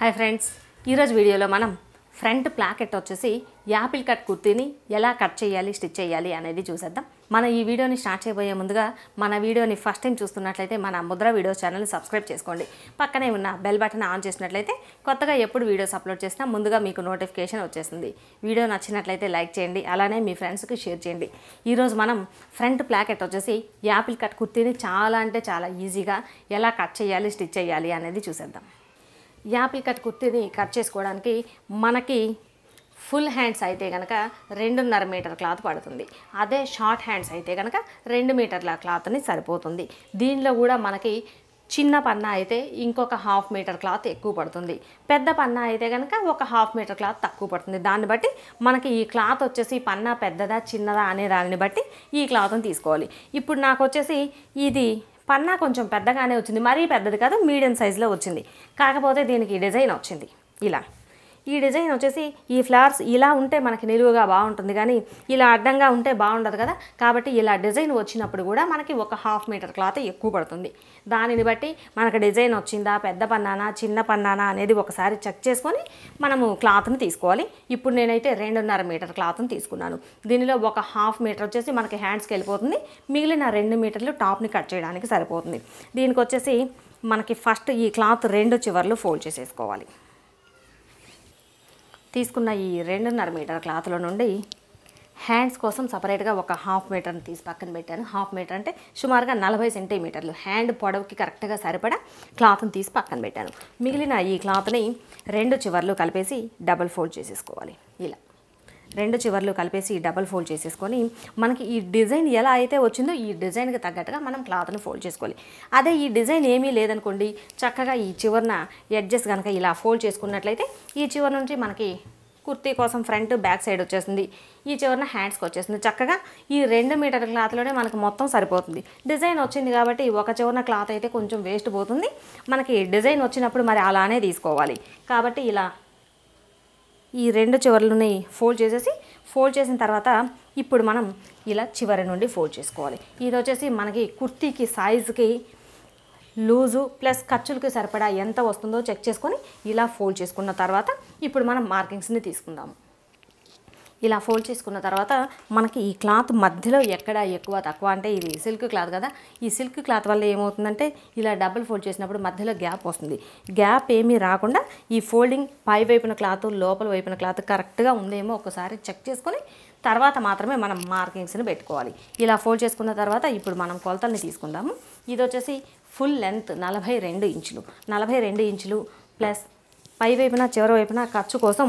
Hi friends ఈరోజు వీడియోలో మనం ఫ్రంట్ ప్లాకెట్ వచ్చేసి యాపిల్ కట్ కుర్తీని ఎలా కట్ చేయాలి స్టిచ్ చేయాలి అనేది చూసేద్దాం. మన ఈ వీడియోని స్టార్ట్ చేయబోయే ముందుగా మన వీడియోని ఫస్ట్ టైం చూస్తున్నట్లయితే మన ముద్ర వీడియో ఛానల్ని సబ్స్క్రైబ్ చేసుకోండి. పక్కనే ఉన్న బెల్ బటన్ ఆన్ చేసినట్లయితే కొత్తగా ఎప్పుడు వీడియోస్ అప్లోడ్ చేసినా ముందుగా మీకు నోటిఫికేషన్ వచ్చేస్తుంది. వీడియో నచ్చినట్లయితే లైక్ చేయండి అలానే మీ ఫ్రెండ్స్కి షేర్ చేయండి. ఈరోజు మనం ఫ్రంట్ ప్లాకెట్ వచ్చేసి యాపిల్ కట్ కుర్తీని చాలా అంటే చాలా ఈజీగా ఎలా కట్ చేయాలి స్టిచ్ చేయాలి అనేది చూసేద్దాం. యాపిల్ కట్ కుర్తీని కట్ చేసుకోవడానికి మనకి ఫుల్ హ్యాండ్స్ అయితే కనుక రెండున్నర మీటర్ క్లాత్ పడుతుంది. అదే షార్ట్ హ్యాండ్స్ అయితే కనుక రెండు మీటర్ల క్లాత్ని సరిపోతుంది. దీనిలో కూడా మనకి చిన్న పన్నా అయితే ఇంకొక హాఫ్ మీటర్ క్లాత్ ఎక్కువ పడుతుంది. పెద్ద పన్నా అయితే కనుక ఒక హాఫ్ మీటర్ క్లాత్ తక్కువ పడుతుంది. దాన్ని బట్టి మనకి ఈ క్లాత్ వచ్చేసి పన్నా పెద్దదా చిన్నదా అనే దానిని బట్టి ఈ క్లాత్ని తీసుకోవాలి. ఇప్పుడు నాకు వచ్చేసి ఇది పన్నా కొంచెం పెద్దగానే వచ్చింది మరీ పెద్దది కాదు మీడియం సైజులో వచ్చింది. కాకపోతే దీనికి డిజైన్ వచ్చింది. ఇలా. ఈ డిజైన్ వచ్చేసి ఈ ఫ్లవర్స్ ఇలా ఉంటే మనకి నిలువుగా బాగుంటుంది కానీ ఇలా అడ్డంగా ఉంటే బాగుండదు కదా. కాబట్టి ఇలా డిజైన్ వచ్చినప్పుడు కూడా మనకి ఒక హాఫ్ మీటర్ క్లాత్ ఎక్కువ పడుతుంది. దానిని బట్టి మనకు డిజైన్ వచ్చిందా పెద్ద పన్నానా చిన్న పన్నానా అనేది ఒకసారి చెక్ చేసుకొని మనము క్లాత్ని తీసుకోవాలి. ఇప్పుడు నేనైతే రెండున్నర మీటర్ క్లాత్ని తీసుకున్నాను. దీనిలో ఒక హాఫ్ మీటర్ వచ్చేసి మనకి హ్యాండ్స్కి వెళ్ళిపోతుంది. మిగిలిన రెండు మీటర్లు టాప్ని కట్ చేయడానికి సరిపోతుంది. దీనికి వచ్చేసి మనకి ఫస్ట్ ఈ క్లాత్ రెండు చివర్లు ఫోల్డ్ చేసేసుకోవాలి. తీసుకున్న ఈ రెండున్నర మీటర్ క్లాత్లో నుండి హ్యాండ్స్ కోసం సపరేట్గా ఒక హాఫ్ మీటర్ని తీసి పక్కన పెట్టాను. హాఫ్ మీటర్ అంటే సుమారుగా నలభై సెంటీమీటర్లు. హ్యాండ్ పొడవుకి కరెక్ట్గా సరిపడా క్లాత్ని తీసి పక్కన పెట్టాను. మిగిలిన ఈ క్లాత్ని రెండు చివర్లు కలిపేసి డబల్ ఫోల్డ్ చేసేసుకోవాలి. ఇలా. రెండు చివర్లు కలిపేసి డబల్ ఫోల్డ్ చేసేసుకొని మనకి ఈ డిజైన్ ఎలా అయితే వచ్చిందో ఈ డిజైన్కి తగ్గట్టుగా మనం క్లాత్ని ఫోల్డ్ చేసుకోవాలి. అదే ఈ డిజైన్ ఏమీ లేదనుకోండి చక్కగా ఈ చివరన ఎడ్జెస్ కనుక ఇలా ఫోల్డ్ చేసుకున్నట్లయితే ఈ చివరి నుంచి మనకి కుర్తీ కోసం ఫ్రంట్ బ్యాక్ సైడ్ వచ్చేస్తుంది. ఈ చివరన హ్యాండ్స్కి వచ్చేస్తుంది. చక్కగా ఈ రెండు మీటర్ క్లాత్లోనే మనకు మొత్తం సరిపోతుంది. డిజైన్ వచ్చింది కాబట్టి ఒక చివరన క్లాత్ అయితే కొంచెం వేస్ట్ పోతుంది. మనకి డిజైన్ వచ్చినప్పుడు మరి అలానే తీసుకోవాలి. కాబట్టి ఇలా ఈ రెండు చివర్లని ఫోల్డ్ చేసేసి ఫోల్డ్ చేసిన తర్వాత ఇప్పుడు మనం ఇలా చివరి నుండి ఫోల్డ్ చేసుకోవాలి. ఇది వచ్చేసి మనకి కుర్తీకి సైజుకి లూజు ప్లస్ ఖర్చులకి సరిపడా ఎంత వస్తుందో చెక్ చేసుకొని ఇలా ఫోల్డ్ చేసుకున్న తర్వాత ఇప్పుడు మనం మార్కింగ్స్ని తీసుకుందాము. ఇలా ఫోల్డ్ చేసుకున్న తర్వాత మనకి ఈ క్లాత్ మధ్యలో ఎక్కడ ఎక్కువ తక్కువ అంటే ఇది సిల్క్ క్లాత్ కదా. ఈ సిల్క్ క్లాత్ వల్ల ఏమవుతుందంటే ఇలా డబుల్ ఫోల్డ్ చేసినప్పుడు మధ్యలో గ్యాప్ వస్తుంది. గ్యాప్ ఏమీ రాకుండా ఈ ఫోల్డింగ్ పై వైపున క్లాత్ లోపల వైపున క్లాత్ కరెక్ట్గా ఉందేమో ఒకసారి చెక్ చేసుకొని తర్వాత మాత్రమే మనం మార్కింగ్స్ని పెట్టుకోవాలి. ఇలా ఫోల్డ్ చేసుకున్న తర్వాత ఇప్పుడు మనం కొలతల్ని తీసుకుందాము. ఇది వచ్చేసి ఫుల్ లెంత్ నలభై రెండు ఇంచులు. నలభై రెండు ఇంచులు ప్లస్ పై వైపున చివరి వైపున ఖర్చు కోసం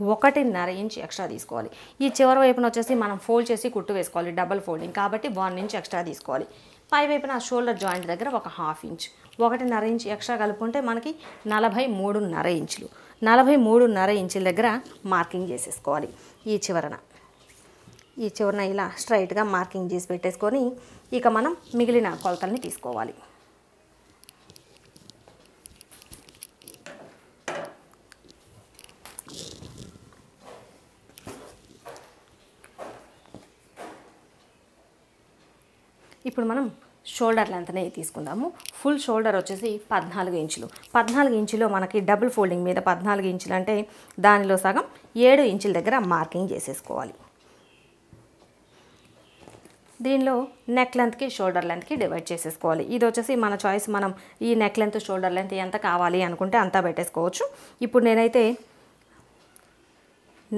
ఒకటిన్నర ఇంచ్ ఎక్స్ట్రా తీసుకోవాలి. ఈ చివరి వైపున వచ్చేసి మనం ఫోల్డ్ చేసి కుట్టు వేసుకోవాలి డబల్ ఫోల్డింగ్. కాబట్టి వన్ ఇంచ్ ఎక్స్ట్రా తీసుకోవాలి. పై వైపున షోల్డర్ జాయింట్ దగ్గర ఒక హాఫ్ ఇంచ్. ఒకటిన్నర ఇంచ్ ఎక్స్ట్రా కలుపుకుంటే మనకి నలభై మూడున్నర ఇంచులు. నలభై మూడున్నర ఇంచుల దగ్గర మార్కింగ్ చేసేసుకోవాలి ఈ చివరన. ఈ చివరన ఇలా స్ట్రైట్గా మార్కింగ్ చేసి పెట్టేసుకొని ఇక మనం మిగిలిన కొలతల్ని తీసుకోవాలి. ఇప్పుడు మనం షోల్డర్ లెంత్ అనేది తీసుకుందాము. ఫుల్ షోల్డర్ వచ్చేసి పద్నాలుగు ఇంచులు. పద్నాలుగు ఇంచులో మనకి డబుల్ ఫోల్డింగ్ మీద పద్నాలుగు ఇంచులు అంటే దానిలో సగం ఏడు ఇంచుల దగ్గర మార్కింగ్ చేసేసుకోవాలి. దీనిలో నెక్ లెంత్కి షోల్డర్ లెంత్కి డివైడ్ చేసేసుకోవాలి. ఇది వచ్చేసి మన చాయిస్ మనం ఈ నెక్ లెంత్ షోల్డర్ లెంత్ ఎంత కావాలి అనుకుంటే అంతా పెట్టేసుకోవచ్చు. ఇప్పుడు నేనైతే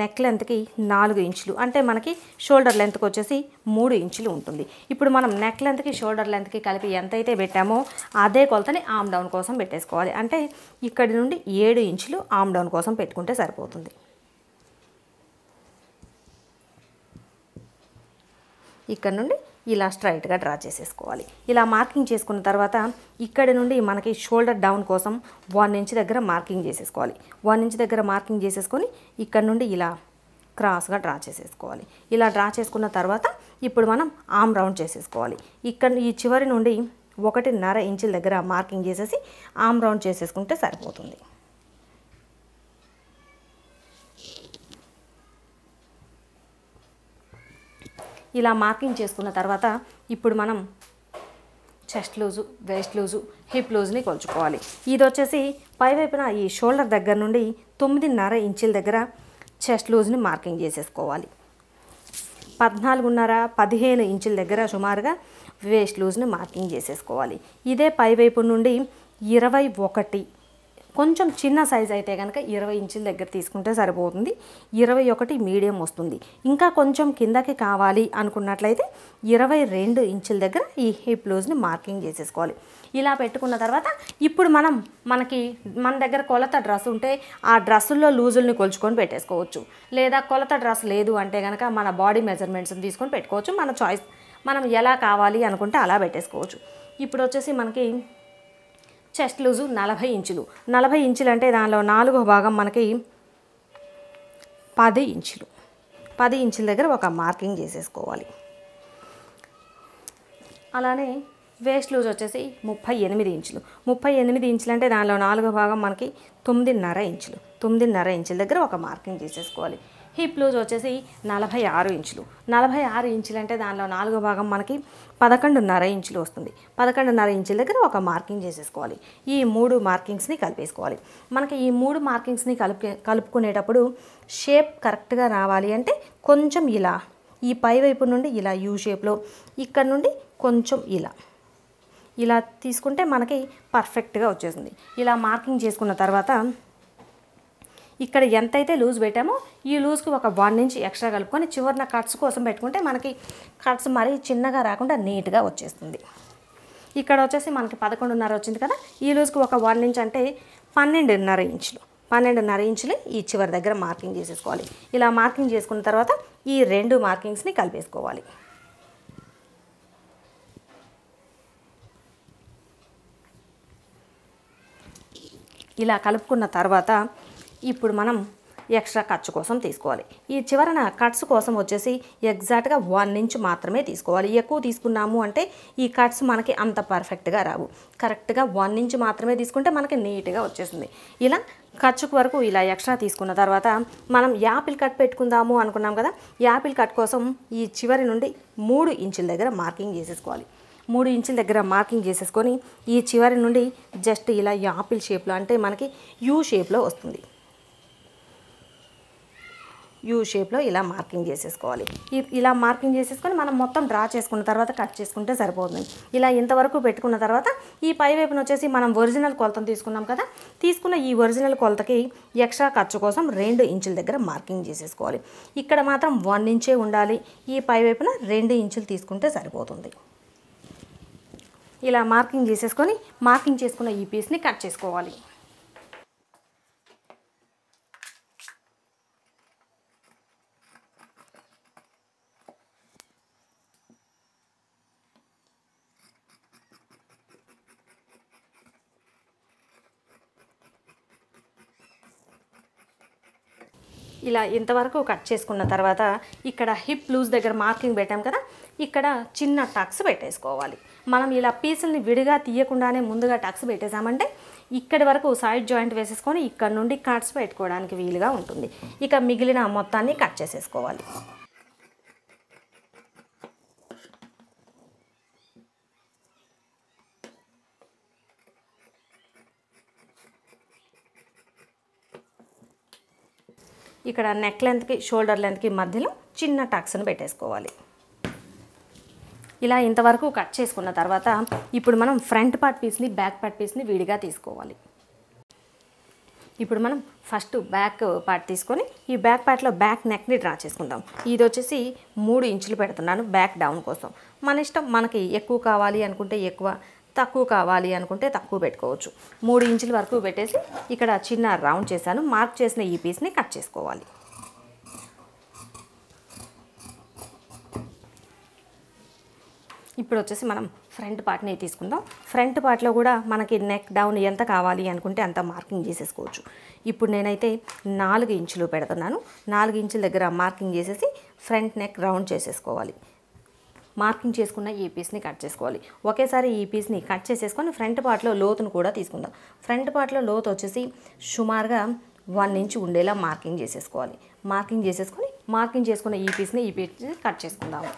నెక్ లెంత్కి నాలుగు ఇంచులు. అంటే మనకి షోల్డర్ లెంత్కి వచ్చేసి మూడు ఇంచులు ఉంటుంది. ఇప్పుడు మనం నెక్ లెంత్కి షోల్డర్ లెంత్కి కలిపి ఎంతైతే పెట్టామో అదే కొలతని ఆమ్ డౌన్ కోసం పెట్టేసుకోవాలి. అంటే ఇక్కడి నుండి ఏడు ఇంచులు ఆమ్ డౌన్ కోసం పెట్టుకుంటే సరిపోతుంది. ఇక్కడ నుండి ఇలా స్ట్రైట్గా డ్రా చేసేసుకోవాలి. ఇలా మార్కింగ్ చేసుకున్న తర్వాత ఇక్కడ నుండి మనకి షోల్డర్ డౌన్ కోసం వన్ ఇంచ్ దగ్గర మార్కింగ్ చేసేసుకోవాలి. వన్ ఇంచ్ దగ్గర మార్కింగ్ చేసేసుకొని ఇక్కడ నుండి ఇలా క్రాస్గా డ్రా చేసేసుకోవాలి. ఇలా డ్రా చేసుకున్న తర్వాత ఇప్పుడు మనం ఆమ్ రౌండ్ చేసేసుకోవాలి. ఇక్కడ ఈ చివరి నుండి ఒకటిన్నర ఇంచుల దగ్గర మార్కింగ్ చేసేసి ఆమ్ రౌండ్ చేసేసుకుంటే సరిపోతుంది. ఇలా మార్కింగ్ చేసుకున్న తర్వాత ఇప్పుడు మనం chest loose waist loose hip లూజ్ని కొలుచుకోవాలి. ఇది వచ్చేసి పై వైపున ఈ షోల్డర్ దగ్గర నుండి తొమ్మిదిన్నర ఇంచుల దగ్గర చెస్ట్ లూజ్ని మార్కింగ్ చేసేసుకోవాలి. పద్నాలుగున్నర పదిహేను ఇంచుల దగ్గర సుమారుగా వేస్ట్ లూజ్ని మార్కింగ్ చేసేసుకోవాలి. ఇదే పైవైపు నుండి ఇరవై ఒకటి కొంచెం చిన్న సైజ్ అయితే కనుక ఇరవై ఇంచుల దగ్గర తీసుకుంటే సరిపోతుంది. ఇరవై ఒకటి మీడియం వస్తుంది. ఇంకా కొంచెం కిందకి కావాలి అనుకున్నట్లయితే ఇరవై రెండు ఇంచుల దగ్గర ఈ హిప్ లూజ్ని మార్కింగ్ చేసేసుకోవాలి. ఇలా పెట్టుకున్న తర్వాత ఇప్పుడు మనం మనకి మన దగ్గర కొలత డ్రెస్ ఉంటే ఆ డ్రెస్సుల్లో లూజుల్ని కొలుచుకొని పెట్టేసుకోవచ్చు. లేదా కొలత డ్రెస్ లేదు అంటే కనుక మన బాడీ మెజర్మెంట్స్ని తీసుకొని పెట్టుకోవచ్చు. మన చాయిస్ మనం ఎలా కావాలి అనుకుంటే అలా పెట్టేసుకోవచ్చు. ఇప్పుడు వచ్చేసి మనకి చెస్ట్ లూజు నలభై ఇంచులు. నలభై ఇంచులు అంటే దానిలో నాలుగో భాగం మనకి పది ఇంచులు. పది ఇంచుల దగ్గర ఒక మార్కింగ్ చేసేసుకోవాలి. అలానే వేస్ట్ లూజ్ వచ్చేసి ముప్పై ఎనిమిది ఇంచులు. ముప్పై ఎనిమిది ఇంచులు అంటే దానిలో నాలుగో భాగం మనకి తొమ్మిదిన్నర ఇంచులు. తొమ్మిదిన్నర ఇంచుల దగ్గర ఒక మార్కింగ్ చేసేసుకోవాలి. హిప్ లూజ్ వచ్చేసి నలభై ఆరు ఇంచులు. నలభై ఆరు ఇంచులు అంటే దానిలో నాలుగో భాగం మనకి పదకొండున్నర ఇంచులు వస్తుంది. పదకొండున్నర ఇంచుల దగ్గర ఒక మార్కింగ్ చేసేసుకోవాలి. ఈ మూడు మార్కింగ్స్ని కలిపేసుకోవాలి. మనకి ఈ మూడు మార్కింగ్స్ని కలుపు కలుపుకునేటప్పుడు షేప్ కరెక్ట్గా రావాలి అంటే కొంచెం ఇలా ఈ పై వైపు నుండి ఇలా యూ షేప్లో ఇక్కడ నుండి కొంచెం ఇలా. ఇలా తీసుకుంటే మనకి పర్ఫెక్ట్గా వచ్చేసింది ఇలా మార్కింగ్ చేసుకున్న తర్వాత ఇక్కడ ఎంతైతే లూజ్ పెట్టామో ఈ లూజ్కి ఒక వన్ ఇంచ్ ఎక్స్ట్రా కలుపుకొని చివరిన కట్స్ కోసం పెట్టుకుంటే మనకి కట్స్ మరీ చిన్నగా రాకుండా నీట్గా వచ్చేస్తుంది. ఇక్కడ వచ్చేసి మనకి పదకొండున్నర వచ్చింది కదా ఈ లూజ్కి ఒక వన్ ఇంచ్ అంటే పన్నెండున్నర ఇంచులు. పన్నెండున్నర ఇంచులు ఈ చివరి దగ్గర మార్కింగ్ చేసేసుకోవాలి. ఇలా మార్కింగ్ చేసుకున్న తర్వాత ఈ రెండు మార్కింగ్స్ని కలిపేసుకోవాలి. ఇలా కలుపుకున్న తర్వాత ఇప్పుడు మనం ఎక్స్ట్రా ఖర్చు కోసం తీసుకోవాలి. ఈ చివరన కట్స్ కోసం వచ్చేసి ఎగ్జాక్ట్గా వన్ ఇంచ్ మాత్రమే తీసుకోవాలి. ఎక్కువ తీసుకున్నాము అంటే ఈ కట్స్ మనకి అంత పర్ఫెక్ట్గా రావు. కరెక్ట్గా వన్ ఇంచ్ మాత్రమే తీసుకుంటే మనకి నీట్గా వచ్చేసింది ఇలా ఖర్చుకు వరకు ఇలా ఎక్స్ట్రా తీసుకున్న తర్వాత మనం యాపిల్ కట్ పెట్టుకుందాము అనుకున్నాం కదా యాపిల్ కట్ కోసం ఈ చివరి నుండి మూడు ఇంచుల దగ్గర మార్కింగ్ చేసేసుకోవాలి. మూడు ఇంచుల దగ్గర మార్కింగ్ చేసేసుకొని ఈ చివరి నుండి జస్ట్ ఇలా యాపిల్ షేప్లో అంటే మనకి యూ షేప్లో వస్తుంది. యూ షేప్లో ఇలా మార్కింగ్ చేసేసుకోవాలి. ఇలా మార్కింగ్ చేసేసుకొని మనం మొత్తం డ్రా చేసుకున్న తర్వాత కట్ చేసుకుంటే సరిపోతుంది. ఇలా ఇంతవరకు పెట్టుకున్న తర్వాత ఈ పై వైపున వచ్చేసి మనం ఒరిజినల్ కొలతను తీసుకున్నాం కదా తీసుకున్న ఈ ఒరిజినల్ కొలతకి ఎక్స్ట్రా ఖర్చు కోసం రెండు ఇంచుల దగ్గర మార్కింగ్ చేసేసుకోవాలి. ఇక్కడ మాత్రం వన్ ఇంచే ఉండాలి. ఈ పై వైపున రెండు ఇంచులు తీసుకుంటే సరిపోతుంది. ఇలా మార్కింగ్ చేసేసుకొని మార్కింగ్ చేసుకున్న ఈ పీస్ని కట్ చేసుకోవాలి. ఇలా ఇంతవరకు కట్ చేసుకున్న తర్వాత ఇక్కడ హిప్ లూజ్ దగ్గర మార్కింగ్ పెట్టాం కదా ఇక్కడ చిన్న టక్స్ పెట్టేసుకోవాలి. మనం ఇలా పీసుల్ని విడిగా తీయకుండానే ముందుగా టక్స్ పెట్టేసామంటే ఇక్కడి వరకు సైడ్ జాయింట్ వేసేసుకొని ఇక్కడ నుండి కట్స్ పెట్టుకోవడానికి వీలుగా ఉంటుంది. ఇక మిగిలిన మొత్తాన్ని కట్ చేసేసుకోవాలి. ఇక్కడ నెక్ లెంత్కి షోల్డర్ లెంత్కి మధ్యలో చిన్న టక్స్ని పెట్టేసుకోవాలి. ఇలా ఇంతవరకు కట్ చేసుకున్న తర్వాత ఇప్పుడు మనం ఫ్రంట్ పార్ట్ పీస్ని బ్యాక్ పార్ట్ పీస్ని విడిగా తీసుకోవాలి. ఇప్పుడు మనం ఫస్ట్ బ్యాక్ పార్ట్ తీసుకొని ఈ బ్యాక్ పార్ట్లో బ్యాక్ నెక్ని డ్రా చేసుకుందాం. ఇది వచ్చేసి మూడు ఇంచులు పెడుతున్నాను బ్యాక్ డౌన్ కోసం. మన ఇష్టం మనకి ఎక్కువ కావాలి అనుకుంటే ఎక్కువ తక్కువ కావాలి అనుకుంటే తక్కువ పెట్టుకోవచ్చు. మూడు ఇంచుల వరకు పెట్టేసి ఇక్కడ చిన్న రౌండ్ చేశాను. మార్క్ చేసిన ఈ పీస్ని కట్ చేసుకోవాలి. ఇప్పుడు వచ్చేసి మనం ఫ్రంట్ పార్ట్ని తీసుకుందాం. ఫ్రంట్ పార్ట్లో కూడా మనకి నెక్ డౌన్ ఎంత కావాలి అనుకుంటే అంత మార్కింగ్ చేసేసుకోవచ్చు. ఇప్పుడు నేనైతే నాలుగు ఇంచులు పెడుతున్నాను. నాలుగు ఇంచుల దగ్గర మార్కింగ్ చేసేసి ఫ్రంట్ నెక్ రౌండ్ చేసేసుకోవాలి. మార్కింగ్ చేసుకున్న ఈ పీస్ని కట్ చేసుకోవాలి. ఒకేసారి ఈ పీస్ని కట్ చేసేసుకొని ఫ్రంట్ పార్ట్లో లోతును కూడా తీసుకుందాం. ఫ్రంట్ పార్ట్లో లోతు వచ్చేసి సుమారుగా వన్ ఇంచ్ ఉండేలా మార్కింగ్ చేసేసుకోవాలి. మార్కింగ్ చేసేసుకొని మార్కింగ్ చేసుకున్న ఈ పీస్ని ఈ పీస్ని కట్ చేసుకుందాము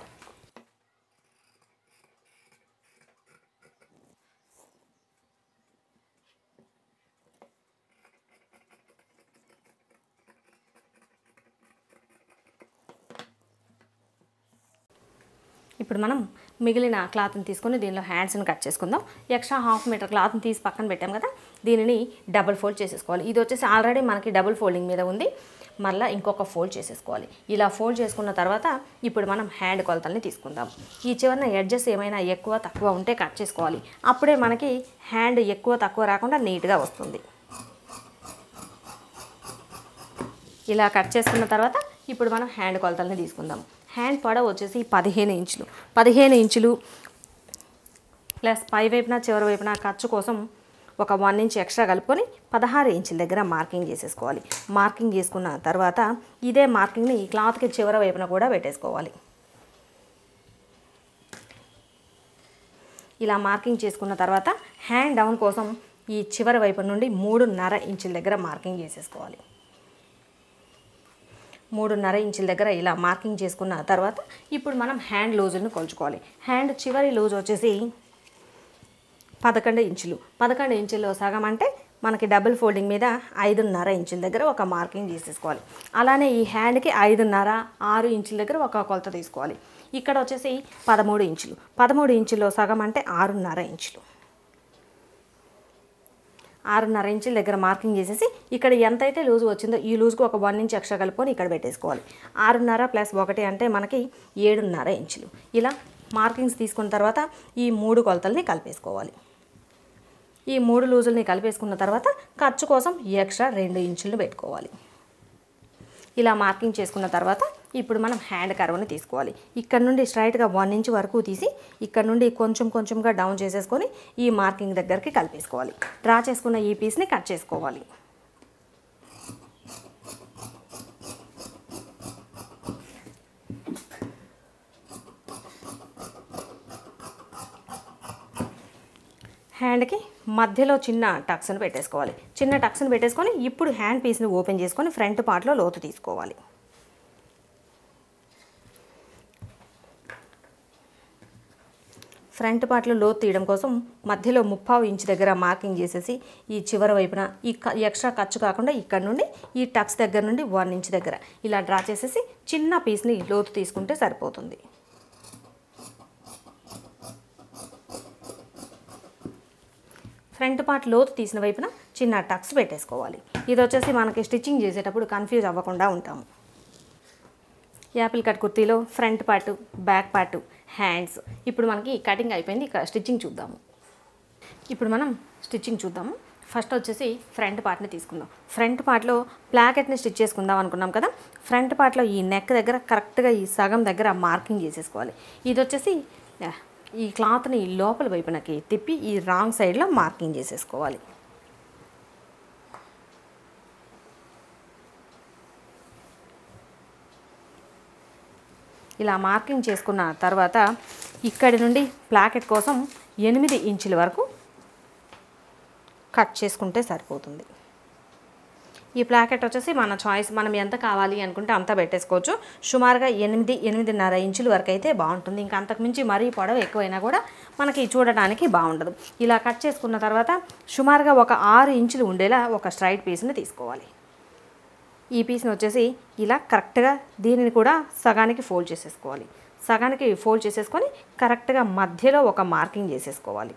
ఇప్పుడు మనం మిగిలిన క్లాత్ని తీసుకొని దీనిలో హ్యాండ్స్ని కట్ చేసుకుందాం. ఎక్స్ట్రా హాఫ్ మీటర్ క్లాత్ని తీసి పక్కన పెట్టాం కదా దీనిని డబుల్ ఫోల్డ్ చేసేసుకోవాలి. ఇది వచ్చేసి ఆల్రెడీ మనకి డబుల్ ఫోల్డింగ్ మీద ఉంది. మళ్ళీ ఇంకొక ఫోల్డ్ చేసేసుకోవాలి. ఇలా ఫోల్డ్ చేసుకున్న తర్వాత ఇప్పుడు మనం హ్యాండ్ కొలతల్ని తీసుకుందాం. ఈ చివరిన ఎడ్జెస్ ఏమైనా ఎక్కువ తక్కువ ఉంటే కట్ చేసుకోవాలి. అప్పుడే మనకి హ్యాండ్ ఎక్కువ తక్కువ రాకుండా నీట్గా వస్తుంది. ఇలా కట్ చేసుకున్న తర్వాత ఇప్పుడు మనం హ్యాండ్ కొలతల్ని తీసుకుందాం. హ్యాండ్ పొడవు వచ్చేసి పదిహేను ఇంచులు. పదిహేను ఇంచులు ప్లస్ పై వైపున చివరి వైపున ఖర్చు కోసం ఒక వన్ ఇంచ్ ఎక్స్ట్రా కలుపుకొని పదహారు ఇంచుల దగ్గర మార్కింగ్ చేసేసుకోవాలి. మార్కింగ్ చేసుకున్న తర్వాత ఇదే మార్కింగ్ని ఈ క్లాత్కి చివరి వైపున కూడా పెట్టేసుకోవాలి. ఇలా మార్కింగ్ చేసుకున్న తర్వాత హ్యాండ్ డౌన్ కోసం ఈ చివరి వైపు నుండి మూడున్నర ఇంచుల దగ్గర మార్కింగ్ చేసేసుకోవాలి. మూడున్నర ఇంచుల దగ్గర ఇలా మార్కింగ్ చేసుకున్న తర్వాత ఇప్పుడు మనం హ్యాండ్ లూజులను కొలుచుకోవాలి. హ్యాండ్ చివరి లూజ్ వచ్చేసి పదకొండు ఇంచులు. పదకొండు ఇంచుల్లో సగం అంటే మనకి డబుల్ ఫోల్డింగ్ మీద ఐదున్నర ఇంచుల దగ్గర ఒక మార్కింగ్ చేసేసుకోవాలి అలానే ఈ హ్యాండ్కి ఐదున్నర ఆరు ఇంచుల దగ్గర ఒక కొలత తీసుకోవాలి. ఇక్కడ వచ్చేసి పదమూడు ఇంచులు. పదమూడు ఇంచుల్లో సగం అంటే ఆరున్నర ఇంచులు. ఆరున్నర ఇంచుల దగ్గర మార్కింగ్ చేసేసి ఇక్కడ ఎంతైతే లూజ్ వచ్చిందో ఈ లూజ్కి ఒక వన్ ఇంచ్ ఎక్స్ట్రా కలుపుకొని ఇక్కడ పెట్టేసుకోవాలి. ఆరున్నర ప్లస్ ఒకటి అంటే మనకి ఏడున్నర ఇంచులు. ఇలా మార్కింగ్స్ తీసుకున్న తర్వాత ఈ మూడు కొలతల్ని కలిపేసుకోవాలి. ఈ మూడు లూజుల్ని కలిపేసుకున్న తర్వాత ఖర్చు కోసం ఎక్స్ట్రా రెండు ఇంచులను పెట్టుకోవాలి. ఇలా మార్కింగ్ చేసుకున్న తర్వాత ఇప్పుడు మనం హ్యాండ్ కర్వ్ని తీసుకోవాలి. ఇక్కడ నుండి స్ట్రైట్గా వన్ ఇంచ్ వరకు తీసి ఇక్కడ నుండి కొంచెం కొంచెంగా డౌన్ చేసేసుకొని ఈ మార్కింగ్ దగ్గరికి కలిపేసుకోవాలి. డ్రా చేసుకున్న ఈ పీస్ని కట్ చేసుకోవాలి. హ్యాండ్కి మధ్యలో చిన్న టక్స్ను పెట్టేసుకోవాలి. చిన్న టక్స్ని పెట్టేసుకొని ఇప్పుడు హ్యాండ్ పీస్ని ఓపెన్ చేసుకొని ఫ్రంట్ పార్ట్లో లోతు తీసుకోవాలి. ఫ్రంట్ పార్ట్లో లోతు తీయడం కోసం మధ్యలో ముప్పావు ఇంచ్ దగ్గర మార్కింగ్ చేసేసి ఈ చివరి వైపున ఈ క- ఎక్స్ట్రా ఖర్చు కాకుండా ఇక్కడ నుండి ఈ టక్స్ దగ్గర నుండి వన్ ఇంచ్ దగ్గర ఇలా డ్రా చేసేసి చిన్న పీస్ని లోతు తీసుకుంటే సరిపోతుంది. ఫ్రంట్ పార్ట్ లోతు తీసిన వైపున చిన్న టక్స్ పెట్టేసుకోవాలి. ఇది వచ్చేసి మనకి స్టిచ్చింగ్ చేసేటప్పుడు కన్ఫ్యూజ్ అవ్వకుండా ఉంటాము. Apple cut కుర్తీలో front part back part hands. ఇప్పుడు మనకి కటింగ్ అయిపోయింది. ఇక స్టిచ్చింగ్ చూద్దాము. ఇప్పుడు మనం స్టిచ్చింగ్ చూద్దాము. ఫస్ట్ వచ్చేసి ఫ్రంట్ పార్ట్ని తీసుకుందాం. ఫ్రంట్ పార్ట్లో ప్లాకెట్ని స్టిచ్ చేసుకుందాం అనుకున్నాం కదా? ఫ్రంట్ పార్ట్లో ఈ నెక్ దగ్గర కరెక్ట్గా ఈ సగం దగ్గర మార్కింగ్ చేసేసుకోవాలి. ఇది వచ్చేసి ఈ క్లాత్ని లోపల వైపునకి తిప్పి ఈ రాంగ్ సైడ్లో మార్కింగ్ చేసేసుకోవాలి. ఇలా మార్కింగ్ చేసుకున్న తర్వాత ఇక్కడి నుండి ప్లాకెట్ కోసం ఎనిమిది ఇంచుల వరకు కట్ చేసుకుంటే సరిపోతుంది. ఈ ప్లాకెట్ వచ్చేసి మన చాయిస్ మనం ఎంత కావాలి అనుకుంటే అంత పెట్టేసుకోవచ్చు. సుమారుగా ఎనిమిది ఎనిమిదిన్నర ఇంచుల వరకు అయితే బాగుంటుంది. ఇంకా అంతకుమించి మరీ పొడవు ఎక్కువైనా కూడా మనకి చూడడానికి బాగుండదు. ఇలా కట్ చేసుకున్న తర్వాత సుమారుగా ఒక ఆరు ఇంచులు ఉండేలా ఒక స్ట్రైట్ పీస్ని తీసుకోవాలి. ఈ పీస్ని వచ్చేసి ఇలా కరెక్ట్గా దీనిని కూడా సగానికి ఫోల్డ్ చేసేసుకోవాలి. సగానికి ఫోల్డ్ చేసేసుకొని కరెక్ట్గా మధ్యలో ఒక మార్కింగ్ చేసేసుకోవాలి.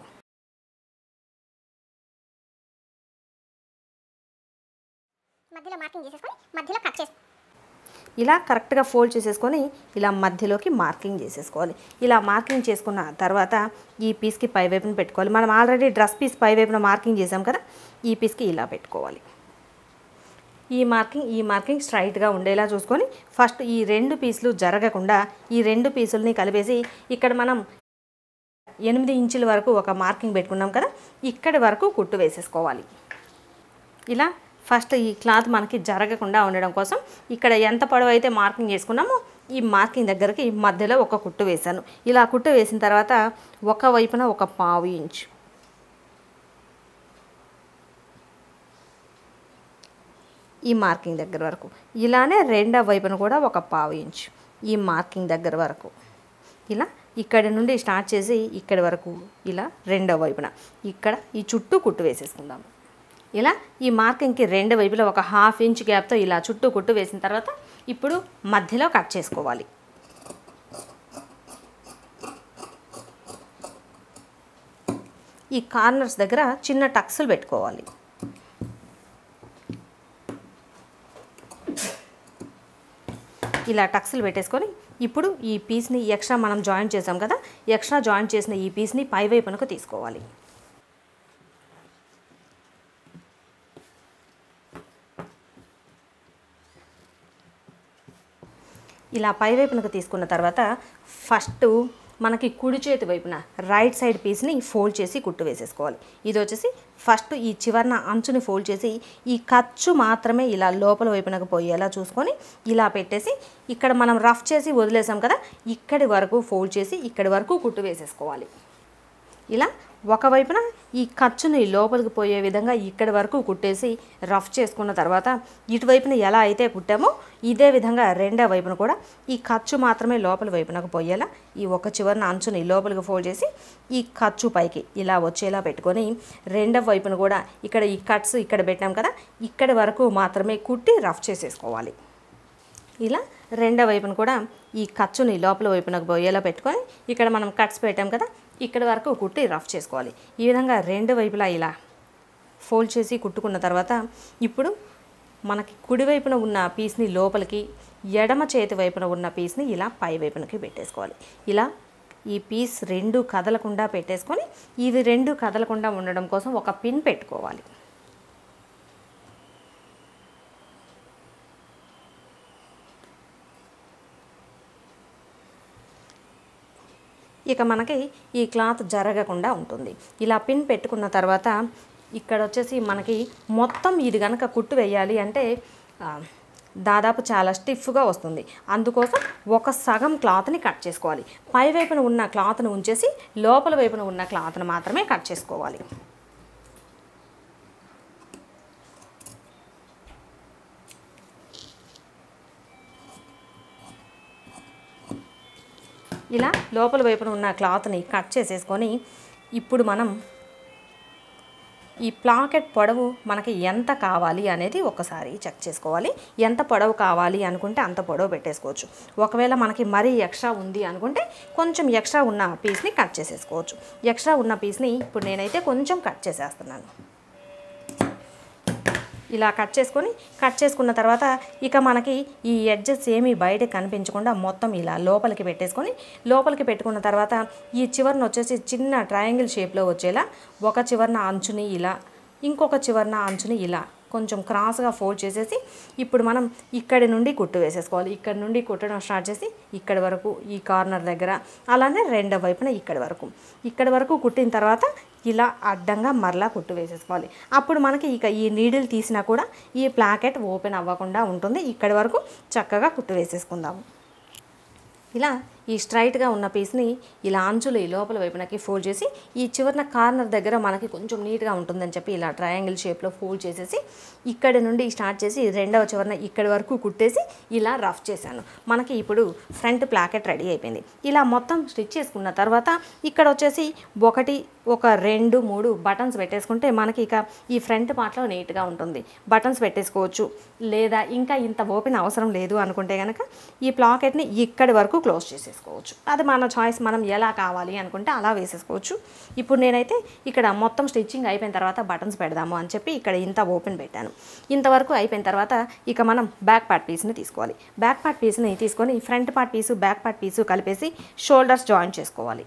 మధ్యలో మార్కింగ్ చేసేసుకొని మధ్యలో కట్ చేసి ఇలా కరెక్ట్గా ఫోల్డ్ చేసేసుకొని ఇలా మధ్యలోకి మార్కింగ్ చేసేసుకోవాలి. ఇలా మార్కింగ్ చేసుకున్న తర్వాత ఈ పీస్కి పై వైపున పెట్టుకోవాలి. మనం ఆల్రెడీ డ్రెస్ పీస్ పై వైపున మార్కింగ్ చేసాం కదా ఈ పీస్కి ఇలా పెట్టుకోవాలి. ఈ మార్కింగ్ ఈ మార్కింగ్ స్ట్రైట్గా ఉండేలా చూసుకొని ఫస్ట్ ఈ రెండు పీసులు జరగకుండా ఈ రెండు పీసుల్ని కలిపేసి ఇక్కడ మనం ఎనిమిది ఇంచుల వరకు ఒక మార్కింగ్ పెట్టుకున్నాం కదా ఇక్కడి వరకు కుట్టు వేసేసుకోవాలి. ఇలా ఫస్ట్ ఈ క్లాత్ మనకి జరగకుండా ఉండడం కోసం ఇక్కడ ఎంత పొడవు అయితే మార్కింగ్ చేసుకున్నామో ఈ మార్కింగ్ దగ్గరికి మధ్యలో ఒక కుట్టు వేశాను. ఇలా కుట్టు వేసిన తర్వాత ఒక వైపున ఒక పావు ఇంచు ఈ మార్కింగ్ దగ్గర వరకు. ఇలానే రెండవ వైపును కూడా ఒక పావు ఇంచు ఈ మార్కింగ్ దగ్గర వరకు. ఇలా ఇక్కడ నుండి స్టార్ట్ చేసి ఇక్కడి వరకు ఇలా రెండవ వైపున. ఇక్కడ ఈ చుట్టూ కుట్టు వేసేసుకుందాము ఇలా ఈ మార్కింగ్కి రెండు వైపులో ఒక హాఫ్ ఇంచ్ గ్యాప్తో ఇలా చుట్టూ కుట్టు వేసిన తర్వాత ఇప్పుడు మధ్యలో కట్ చేసుకోవాలి. ఈ కార్నర్స్ దగ్గర చిన్న టక్సులు పెట్టుకోవాలి. ఇలా టక్స్లు పెట్టేసుకొని ఇప్పుడు ఈ పీస్ని ఎక్స్ట్రా మనం జాయింట్ చేసాం కదా ఎక్స్ట్రా జాయింట్ చేసిన ఈ పీస్ని పై వైపునకు తీసుకోవాలి. ఇలా పైవైపునకు తీసుకున్న తర్వాత ఫస్ట్ మనకి కుడి చేతి వైపున రైట్ సైడ్ పీస్ని ఫోల్డ్ చేసి కుట్టు వేసేసుకోవాలి. ఇది వచ్చేసి ఫస్ట్ ఈ చివరన అంచుని ఫోల్డ్ చేసి ఈ ఖర్చు మాత్రమే ఇలా లోపల వైపునకు పోయేలా చూసుకొని ఇలా పెట్టేసి ఇక్కడ మనం రఫ్ చేసి వదిలేసాం కదా ఇక్కడి వరకు ఫోల్డ్ చేసి ఇక్కడి వరకు కుట్టు వేసేసుకోవాలి. ఇలా ఒకవైపున ఈ ఖర్చుని లోపలికి పోయే విధంగా ఇక్కడి వరకు కుట్టేసి రఫ్ చేసుకున్న తర్వాత ఇటువైపున ఎలా అయితే కుట్టామో ఇదే విధంగా రెండో వైపున కూడా ఈ ఖర్చు మాత్రమే లోపల వైపునకు పోయేలా ఈ ఒక చివరిన అంచుని లోపలికి ఫోల్డ్ చేసి ఈ ఖర్చు పైకి ఇలా వచ్చేలా పెట్టుకొని రెండవ వైపున కూడా ఇక్కడ ఈ కట్స్ ఇక్కడ పెట్టాం కదా ఇక్కడి వరకు మాత్రమే కుట్టి రఫ్ చేసేసుకోవాలి. ఇలా రెండో వైపున కూడా ఈ ఖర్చుని లోపల వైపునకు పోయేలా పెట్టుకొని ఇక్కడ మనం కట్స్ పెట్టాం కదా ఇక్కడ వరకు కుట్టి రఫ్ చేసుకోవాలి. ఈ విధంగా రెండు వైపులా ఇలా ఫోల్డ్ చేసి కుట్టుకున్న తర్వాత ఇప్పుడు మనకి కుడివైపున ఉన్న పీస్ని లోపలికి ఎడమ చేతి వైపున ఉన్న పీస్ని ఇలా పై వైపునకి పెట్టేసుకోవాలి. ఇలా ఈ పీస్ రెండు కదలకుండా పెట్టేసుకొని ఇవి రెండు కదలకుండా ఉండడం కోసం ఒక పిన్ పెట్టుకోవాలి. ఇక మనకి ఈ క్లాత్ జరగకుండా ఉంటుంది. ఇలా పిన్ పెట్టుకున్న తర్వాత ఇక్కడ వచ్చేసి మనకి మొత్తం ఇది కనుక కుట్టు వేయాలి అంటే దాదాపు చాలా స్టిఫ్గా వస్తుంది. అందుకోసం ఒక సగం క్లాత్ని కట్ చేసుకోవాలి. పై వైపున ఉన్న క్లాత్ను ఉంచేసి లోపల వైపున ఉన్న క్లాత్ను మాత్రమే కట్ చేసుకోవాలి. ఇలా లోపల వైపున ఉన్న క్లాత్ని కట్ చేసేసుకొని ఇప్పుడు మనం ఈ ప్లాకెట్ పొడవు మనకి ఎంత కావాలి అనేది ఒకసారి చెక్ చేసుకోవాలి. ఎంత పొడవు కావాలి అనుకుంటే అంత పొడవు పెట్టేసుకోవచ్చు. ఒకవేళ మనకి మరీ ఎక్స్ట్రా ఉంది అనుకుంటే కొంచెం ఎక్స్ట్రా ఉన్న పీస్ని కట్ చేసేసుకోవచ్చు. ఎక్స్ట్రా ఉన్న పీస్ని ఇప్పుడు నేనైతే కొంచెం కట్ చేసేస్తున్నాను. ఇలా కట్ చేసుకొని కట్ చేసుకున్న తర్వాత ఇక మనకి ఈ ఎడ్జెస్ ఏమీ బయట కనిపించకుండా మొత్తం ఇలా లోపలికి పెట్టేసుకొని లోపలికి పెట్టుకున్న తర్వాత ఈ చివరన వచ్చేసి చిన్న ట్రయాంగిల్ షేప్లో వచ్చేలా ఒక చివరన అంచుని ఇలా ఇంకొక చివరన అంచుని ఇలా కొంచెం క్రాస్గా ఫోల్డ్ చేసేసి ఇప్పుడు మనం ఇక్కడి నుండి కుట్టు వేసేసుకోవాలి. ఇక్కడ నుండి కుట్టడం స్టార్ట్ చేసి ఇక్కడి వరకు ఈ కార్నర్ దగ్గర అలానే రెండో వైపున ఇక్కడి వరకు. ఇక్కడి వరకు కుట్టిన తర్వాత ఇలా అడ్డంగా మరలా కుట్టు వేసేసుకోవాలి. అప్పుడు మనకి ఇక ఈ నీడిల్ తీసినా కూడా ఈ ప్లాకెట్ ఓపెన్ అవ్వకుండా ఉంటుంది. ఇక్కడి వరకు చక్కగా కుట్టు వేసేసుకుందాము. ఇలా ఈ స్ట్రైట్గా ఉన్న పీస్ని ఇలా అంచులు ఈ లోపల వైపునకి ఫోల్డ్ చేసి ఈ చివరన కార్నర్ దగ్గర మనకి కొంచెం నీట్గా ఉంటుందని చెప్పి ఇలా ట్రయాంగిల్ షేప్లో ఫోల్డ్ చేసేసి ఇక్కడి నుండి స్టార్ట్ చేసి రెండవ చివరన ఇక్కడి వరకు కుట్టేసి ఇలా రఫ్ చేశాను. మనకి ఇప్పుడు ఫ్రంట్ ప్లాకెట్ రెడీ అయిపోయింది. ఇలా మొత్తం స్టిచ్ చేసుకున్న తర్వాత ఇక్కడ వచ్చేసి ఒకటి ఒక రెండు మూడు బటన్స్ పెట్టేసుకుంటే మనకి ఇక ఈ ఫ్రంట్ పార్ట్లో నీట్గా ఉంటుంది. బటన్స్ పెట్టేసుకోవచ్చు. లేదా ఇంకా ఇంత ఓపెన్ అవసరం లేదు అనుకుంటే కనుక ఈ ప్లాకెట్ని ఇక్కడి వరకు క్లోజ్ చేసేసుకోవచ్చు అది మన చాయిస్ మనం ఎలా కావాలి అనుకుంటే అలా వేసేసుకోవచ్చు. ఇప్పుడు నేనైతే ఇక్కడ మొత్తం స్టిచ్చింగ్ అయిపోయిన తర్వాత బటన్స్ పెడదాము అని చెప్పి ఇక్కడ ఇంత ఓపెన్ పెట్టాను. ఇంతవరకు అయిపోయిన తర్వాత ఇక మనం బ్యాక్ పార్ట్ పీస్ని తీసుకోవాలి. బ్యాక్ పార్ట్ పీస్ని తీసుకొని front part piece back part piece కలిపేసి షోల్డర్స్ జాయిన్ చేసుకోవాలి.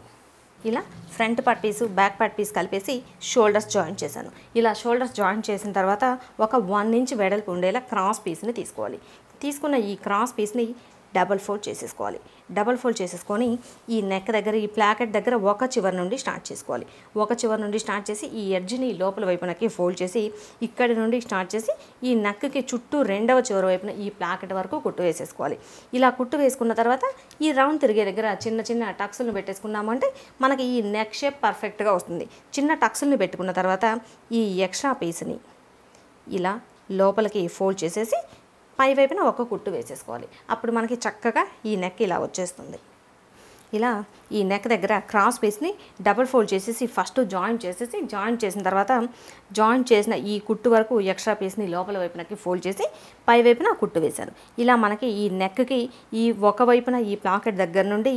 ఇలా front part piece back part piece కలిపేసి షోల్డర్స్ జాయిన్ చేశాను. ఇలా షోల్డర్స్ జాయిన్ చేసిన తర్వాత ఒక వన్ ఇంచ్ వెడల్పు ఉండేలా క్రాస్ పీస్ని తీసుకోవాలి. తీసుకున్న ఈ క్రాస్ పీస్ని డబల్ ఫోల్డ్ చేసేసుకోవాలి. డబల్ ఫోల్డ్ చేసేసుకొని ఈ నెక్ దగ్గర ఈ ప్లాకెట్ దగ్గర ఒక చివరి నుండి స్టార్ట్ చేసుకోవాలి. ఒక చివరి నుండి స్టార్ట్ చేసి ఈ ఎడ్జ్ని లోపల వైపునకి ఫోల్డ్ చేసి ఇక్కడి నుండి స్టార్ట్ చేసి ఈ నెక్కి చుట్టూ రెండవ చివరి వైపున ఈ ప్లాకెట్ వరకు కుట్టు వేసేసుకోవాలి. ఇలా కుట్టు వేసుకున్న తర్వాత ఈ రౌండ్ తిరిగే దగ్గర చిన్న చిన్న టక్స్లను పెట్టేసుకున్నామంటే మనకి ఈ నెక్ షేప్ పర్ఫెక్ట్గా వస్తుంది. చిన్న టక్స్ల్ని పెట్టుకున్న తర్వాత ఈ ఎక్స్ట్రా పీస్ని ఇలా లోపలికి ఫోల్డ్ చేసేసి పై వైపున ఒక కుట్టు వేసేసుకోవాలి. అప్పుడు మనకి చక్కగా ఈ నెక్ ఇలా వచ్చేస్తుంది. ఇలా ఈ నెక్ దగ్గర క్రాస్ పీస్ని డబుల్ ఫోల్డ్ చేసేసి ఫస్ట్ జాయింట్ చేసేసి జాయింట్ చేసిన తర్వాత జాయింట్ చేసిన ఈ కుట్టు వరకు ఎక్స్ట్రా పీస్ని లోపల వైపునకి ఫోల్డ్ చేసి పై వైపున కుట్టు వేశాను ఇలా మనకి ఈ నెక్కి ఈ ఒక వైపున ఈ ప్లాకెట్ దగ్గర నుండి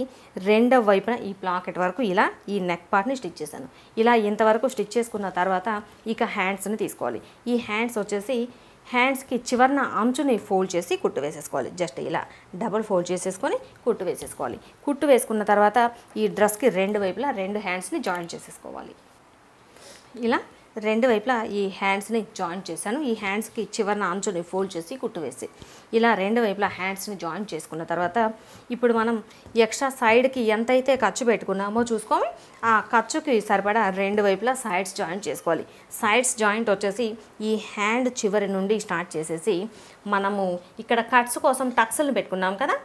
రెండవ వైపున ఈ ప్లాకెట్ వరకు ఇలా ఈ నెక్ పార్ట్ని స్టిచ్ చేశాను. ఇలా ఇంతవరకు స్టిచ్ చేసుకున్న తర్వాత ఇక హ్యాండ్స్ని తీసుకోవాలి. ఈ హ్యాండ్స్ వచ్చేసి హ్యాండ్స్కి చివరన అంచుని ఫోల్డ్ చేసి కుట్టు వేసేసుకోవాలి. జస్ట్ ఇలా డబుల్ ఫోల్డ్ చేసేసుకొని కుట్టు వేసేసుకోవాలి. కుట్టు వేసుకున్న తర్వాత ఈ డ్రెస్కి రెండు వైపులా రెండు హ్యాండ్స్ని జాయిన్ చేసేసుకోవాలి. ఇలా రెండు వైపులా ఈ హ్యాండ్స్ని జాయింట్ చేశాను. ఈ హ్యాండ్స్కి చివరిన అంచుని ఫోల్డ్ చేసి కుట్టు వేసి. ఇలా రెండు వైపులా హ్యాండ్స్ని జాయింట్ చేసుకున్న తర్వాత ఇప్పుడు మనం ఎక్స్ట్రా సైడ్కి ఎంతైతే ఖర్చు పెట్టుకున్నామో చూసుకొని ఆ ఖర్చుకి సరిపడా రెండు వైపులా సైడ్స్ జాయింట్ చేసుకోవాలి. సైడ్స్ జాయింట్ వచ్చేసి ఈ హ్యాండ్ చివరి నుండి స్టార్ట్ చేసేసి మనము ఇక్కడ కట్స్ కోసం టక్స్లు పెట్టుకున్నాం కదా?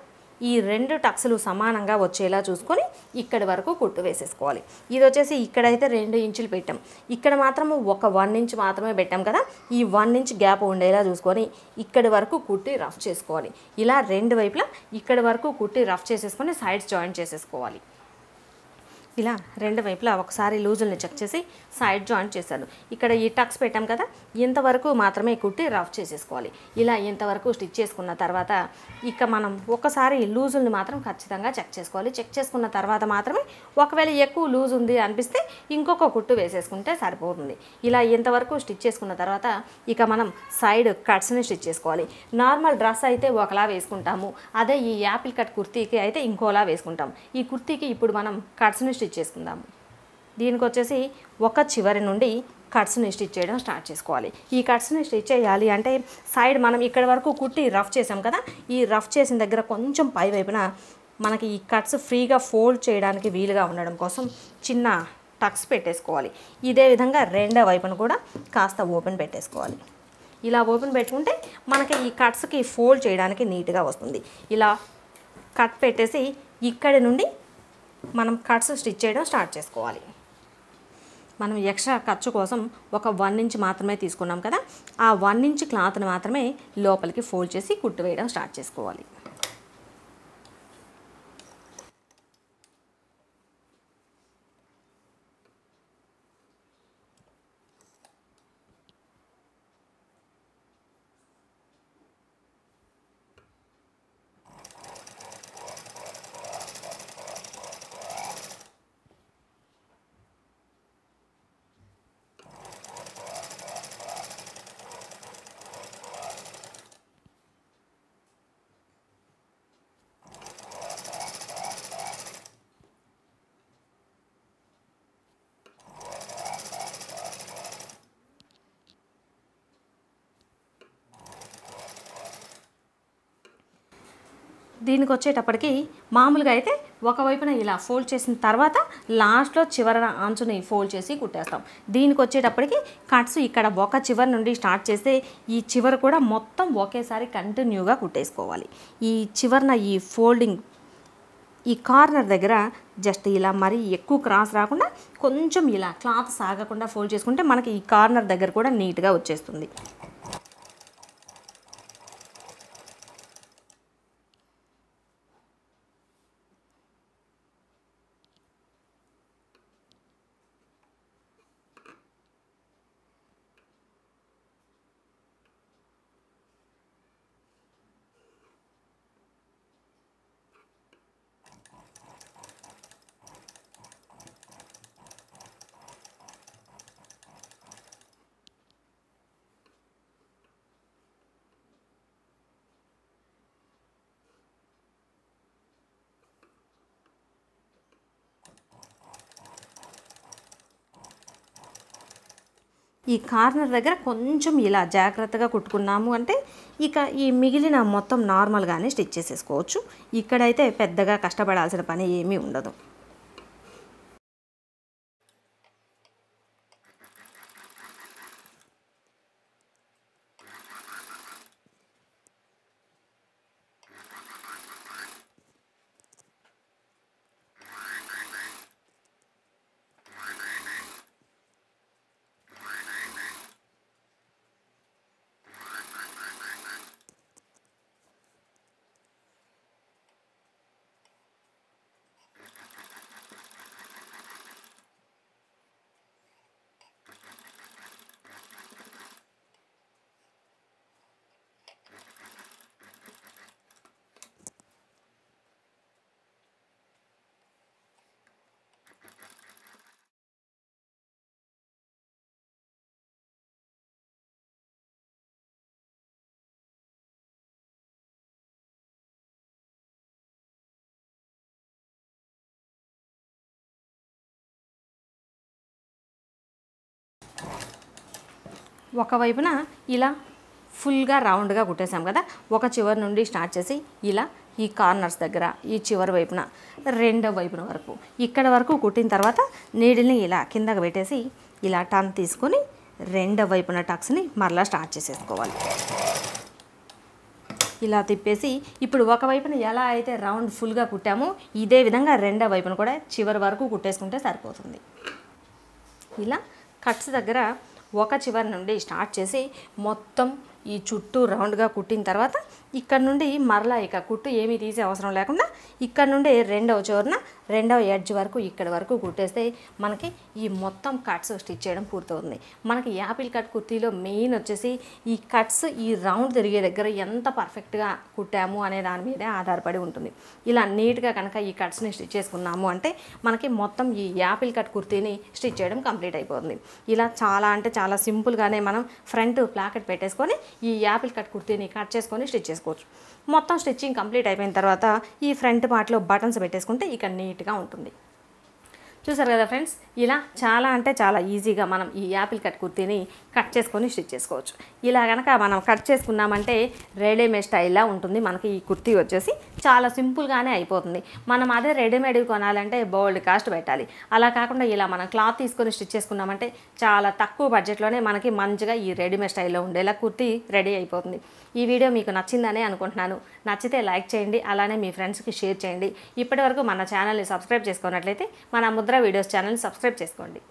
ఈ రెండు టక్స్లు సమానంగా వచ్చేలా చూసుకొని ఇక్కడి వరకు కుట్టు వేసేసుకోవాలి. ఇది వచ్చేసి ఇక్కడైతే రెండు ఇంచులు పెట్టాం. ఇక్కడ మాత్రము ఒక వన్ ఇంచ్ మాత్రమే పెట్టాం కదా ఈ వన్ ఇంచ్ గ్యాప్ ఉండేలా చూసుకొని ఇక్కడి వరకు కుట్టి రఫ్ చేసుకోవాలి. ఇలా రెండు వైపులా ఇక్కడి వరకు కుట్టి రఫ్ చేసేసుకొని సైడ్స్ జాయిన్ చేసేసుకోవాలి. ఇలా రెండు వైపులా ఒకసారి లూజుల్ని చెక్ చేసి సైడ్ జాయింట్ చేశాను ఇక్కడ ఈ టక్స్ పెట్టాం కదా ఇంతవరకు మాత్రమే కుట్టి రఫ్ చేసేసుకోవాలి. ఇలా ఇంతవరకు స్టిచ్ చేసుకున్న తర్వాత ఇక మనం ఒకసారి లూజుల్ని మాత్రం ఖచ్చితంగా చెక్ చేసుకోవాలి. చెక్ చేసుకున్న తర్వాత మాత్రమే ఒకవేళ ఎక్కువ లూజ్ ఉంది అనిపిస్తే ఇంకొక కుట్టు వేసేసుకుంటే సరిపోతుంది. ఇలా ఇంతవరకు స్టిచ్ చేసుకున్న తర్వాత ఇక మనం సైడ్ కట్స్ని స్టిచ్ చేసుకోవాలి. నార్మల్ డ్రెస్ అయితే ఒకలా వేసుకుంటాము. అదే ఈ యాపిల్ కట్ కుర్తీకి అయితే ఇంకోలా వేసుకుంటాం. ఈ కుర్తీకి ఇప్పుడు మనం కట్స్ని స్టిచ్ చేసుకుందాము. దీనికి వచ్చేసి ఒక చివరి నుండి కట్స్ని స్టిచ్ చేయడం స్టార్ట్ చేసుకోవాలి. ఈ కట్స్ని స్టిచ్ చేయాలి అంటే సైడ్ మనం ఇక్కడ వరకు కుట్టి రఫ్ చేసాం కదా ఈ రఫ్ చేసిన దగ్గర కొంచెం పై వైపున మనకి ఈ కట్స్ ఫ్రీగా ఫోల్డ్ చేయడానికి వీలుగా ఉండడం కోసం చిన్న టక్స్ పెట్టేసుకోవాలి. ఇదే విధంగా రెండో వైపున కూడా కాస్త ఓపెన్ పెట్టేసుకోవాలి. ఇలా ఓపెన్ పెట్టుకుంటే మనకి ఈ కట్స్కి ఫోల్డ్ చేయడానికి నీట్గా వస్తుంది. ఇలా కట్ పెట్టేసి ఇక్కడి నుండి మనం కట్స్ స్టిచ్ చేయడం స్టార్ట్ చేసుకోవాలి. మనం ఎక్స్ట్రా ఖర్చు కోసం ఒక వన్ ఇంచ్ మాత్రమే తీసుకున్నాం కదా ఆ వన్ ఇంచ్ క్లాత్ని మాత్రమే లోపలికి ఫోల్డ్ చేసి కుట్టు వేయడం స్టార్ట్ చేసుకోవాలి. దీనికి వచ్చేటప్పటికి మామూలుగా అయితే ఒకవైపున ఇలా ఫోల్డ్ చేసిన తర్వాత లాస్ట్లో చివరన అంచుని ఫోల్డ్ చేసి కుట్టేస్తాం. దీనికి వచ్చేటప్పటికి కట్స్ ఇక్కడ ఒక చివరి నుండి స్టార్ట్ చేస్తే ఈ చివర కూడా మొత్తం ఒకేసారి కంటిన్యూగా కుట్టేసుకోవాలి. ఈ చివరన ఈ ఫోల్డింగ్ ఈ కార్నర్ దగ్గర జస్ట్ ఇలా మరీ ఎక్కువ క్రాస్ రాకుండా కొంచెం ఇలా క్లాత్ సాగకుండా ఫోల్డ్ చేసుకుంటే మనకి ఈ కార్నర్ దగ్గర కూడా నీట్గా వచ్చేస్తుంది. ఈ కార్నర్ దగ్గర కొంచెం ఇలా జాగ్రత్తగా కుట్టుకున్నాము అంటే ఇక ఈ మిగిలిన మొత్తం నార్మల్గానే స్టిచ్ చేసేసుకోవచ్చు. ఇక్కడైతే పెద్దగా కష్టపడాల్సిన పని ఏమీ ఉండదు. ఒకవైపున ఇలా ఫుల్గా రౌండ్గా కుట్టేసాం కదా. ఒక చివరి నుండి స్టార్ట్ చేసి ఇలా ఈ కార్నర్స్ దగ్గర ఈ చివరి వైపున రెండో వైపున వరకు. ఇక్కడ వరకు కుట్టిన తర్వాత నీడిల్ని ఇలా కిందకు పెట్టేసి ఇలా టర్న్ తీసుకొని రెండో వైపున టక్స్ని మరలా స్టార్ట్ చేసేసుకోవాలి. ఇలా తిప్పేసి ఇప్పుడు ఒక వైపున ఎలా అయితే రౌండ్ ఫుల్గా కుట్టామో ఇదే విధంగా రెండో వైపున కూడా చివరి వరకు కుట్టేసుకుంటే సరిపోతుంది. ఇలా కట్స్ దగ్గర ఒక చివరి నుండి స్టార్ట్ చేసి మొత్తం ఈ చుట్టూ రౌండ్గా కుట్టిన తర్వాత ఇక్కడ నుండి మరలా ఇక కుట్టు ఏమీ తీసే అవసరం లేకుండా ఇక్కడ నుండి రెండవ చివరన రెండవ ఎడ్జ్ వరకు ఇక్కడ వరకు కుట్టేస్తే మనకి ఈ మొత్తం కట్స్ స్టిచ్ చేయడం పూర్తవుతుంది. మనకి యాపిల్ కట్ కుర్తీలో మెయిన్ వచ్చేసి ఈ కట్స్ ఈ రౌండ్ తిరిగే దగ్గర ఎంత పర్ఫెక్ట్గా కుట్టాము అనే దాని మీదే ఆధారపడి ఉంటుంది. ఇలా నీట్గా కనుక ఈ కట్స్ని స్టిచ్ చేసుకున్నాము అంటే మనకి మొత్తం ఈ యాపిల్ కట్ కుర్తీని స్టిచ్ చేయడం కంప్లీట్ అయిపోతుంది. ఇలా చాలా అంటే చాలా సింపుల్గానే మనం ఫ్రంట్ ప్లాకెట్ పెట్టేసుకొని ఈ యాపిల్ కట్ కుర్తీని కట్ చేసుకొని స్టిచ్ చేసుకోవచ్చు మొత్తం స్టిచ్చింగ్ కంప్లీట్ అయిపోయిన తర్వాత ఈ ఫ్రంట్ పార్ట్లో బటన్స్ పెట్టేసుకుంటే ఇక నీట్గా ఉంటుంది. చూసారు కదా ఫ్రెండ్స్? ఇలా చాలా అంటే చాలా ఈజీగా మనం ఈ యాపిల్ కట్ కుర్తీని కట్ చేసుకొని స్టిచ్ చేసుకోవచ్చు. ఇలా కనుక మనం కట్ చేసుకున్నామంటే రెడీమేడ్ స్టైల్లా ఉంటుంది. మనకి ఈ కుర్తీ వచ్చేసి చాలా సింపుల్గానే అయిపోతుంది. మనం అదే రెడీమేడ్ కొనాలంటే బోల్డ్ కాస్ట్ పెట్టాలి. అలా కాకుండా ఇలా మనం క్లాత్ తీసుకొని స్టిచ్ చేసుకున్నామంటే చాలా తక్కువ బడ్జెట్లోనే మనకి మంచిగా ఈ రెడీమేడ్ స్టైల్లో ఉండేలా కుర్తీ రెడీ అయిపోతుంది. ఈ వీడియో మీకు నచ్చిందనే అనుకుంటున్నాను. నచ్చితే లైక్ చేయండి అలానే మీ ఫ్రెండ్స్కి షేర్ చేయండి. ఇప్పటివరకు మన ఛానల్ని సబ్స్క్రైబ్ చేసుకున్నట్లయితే మన ముద్ర వీడియోస్ ఛానల్ని సబ్స్క్రైబ్ చేసుకోండి.